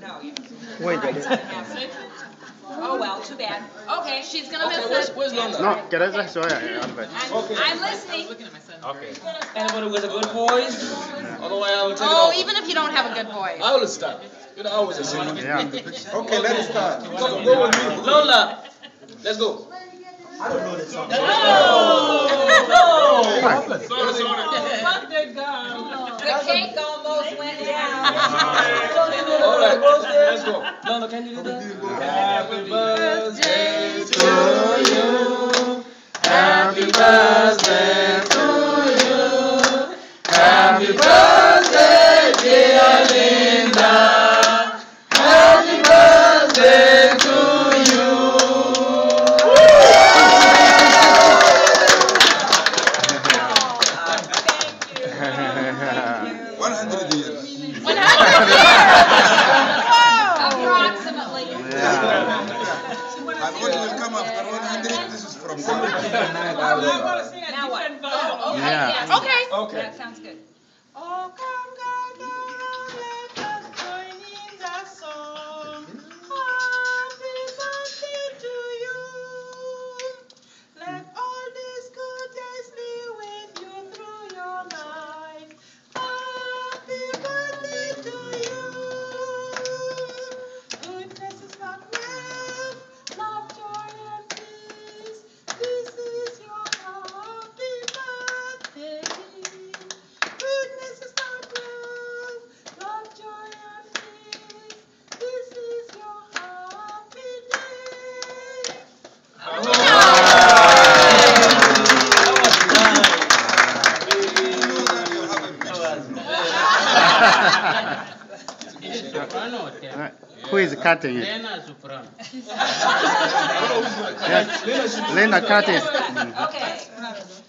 No, yeah. Wait, All right, seven and a half. Oh, well, too bad. Okay, She's gonna Okay, miss where's, it. where's Lola? No, que eres eso, eh, Albert. I'm, I'm listening. Okay. Anybody with a good voice? Otherwise, I will take it Oh, over. even if you don't have a good voice. I will start. You know, I always a. Yeah. Okay, let us start. Go, go with me. Lola, let's go. The cake almost went down go. No, no, can you do that? Happy birthday to you. Happy birthday to you. Happy birthday, dear Linda. Happy birthday to you. Thank you. 100 years. 100 Now what? Oh, okay, Yeah. yes. Okay. Okay. That sounds good. Oh, Who is cutting it? Yes. Linda cut it. Mm. Okay.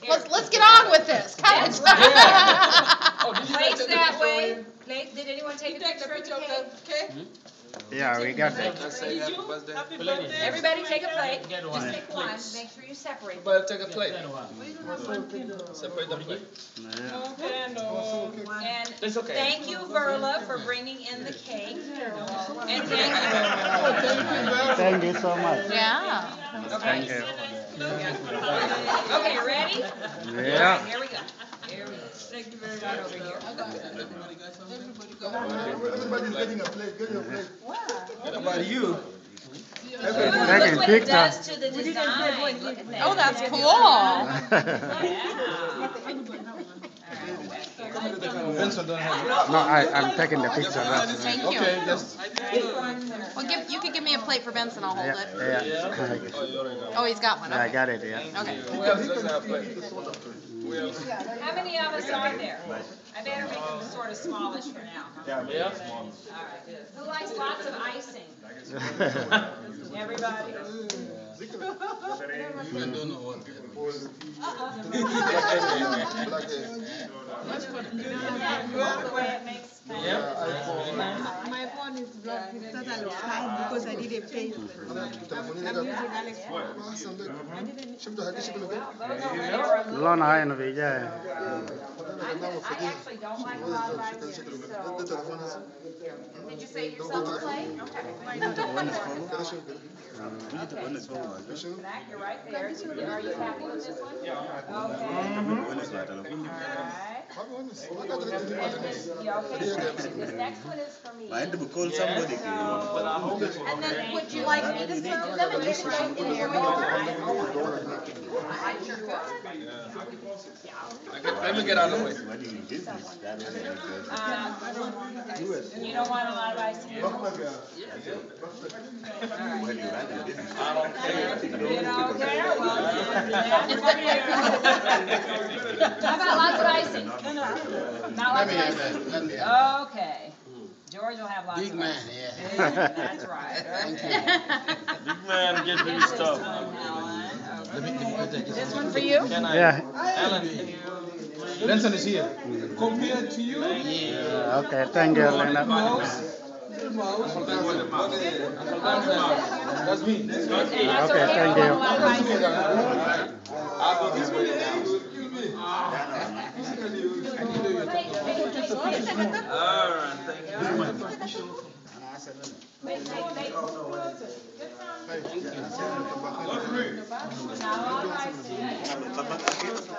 Let's, let's get on with this. Cut it. Oh, did you Plates take that way. already? Did anyone take a picture of the cake? Yeah, we got it. I say happy birthday. Happy birthday. Everybody take a plate. Just take one. Make sure you separate. them. Everybody take a plate. Separate the plate. And thank you, Verla, for bringing in the cake. And thank Thank you so much. Yeah. Thank you. Okay, ready? Yeah. Here we go. Here we go. Thank you very much over here. Everybody's getting a plate, get your plate. What about you? Look what it does to the design. Look at that. Oh, that's cool. Vincent don't have No, I, I'm taking the picture. That's, Thank you. Okay, just. Well, give, you could give me a plate for Benson, I'll hold yeah, it. yeah. Oh, you already got it. Oh, he's got one, Yeah, I okay. got it, yeah. Okay. Who else doesn't have plate? Who else? How many of us are there? I better make them sort of smallish for now. huh? Yeah. All right. Who likes lots of icing? Everybody? Uh-uh. I don't know what. The way. My phone is blocked. It's totally fine because I didn't pay. I'm using Alex phone. Lona haina vijaya. I actually don't like a lot of icing, so. Did you save yourself a plate? Okay. Mac, you're right there. Are you happy with this one? Okay. All right. Yeah, okay. This next one is for me. Mind to call somebody. And then would you like me to serve them and in your Okay, let me get out of the way. Um, You don't want a lot of? You don't care? Well, How about lots of icing? Not lots of icing? Okay. George will have lots of icing. Big man, yeah. That's right. Big man, get me This stuff. one, Helen. Let me, let me take This one for you? Can I? Yeah. Alan, can you? Vincent is here. Compared to you. Uh, okay, thank you, Okay, thank you. I'll be this way now. All right, thank you.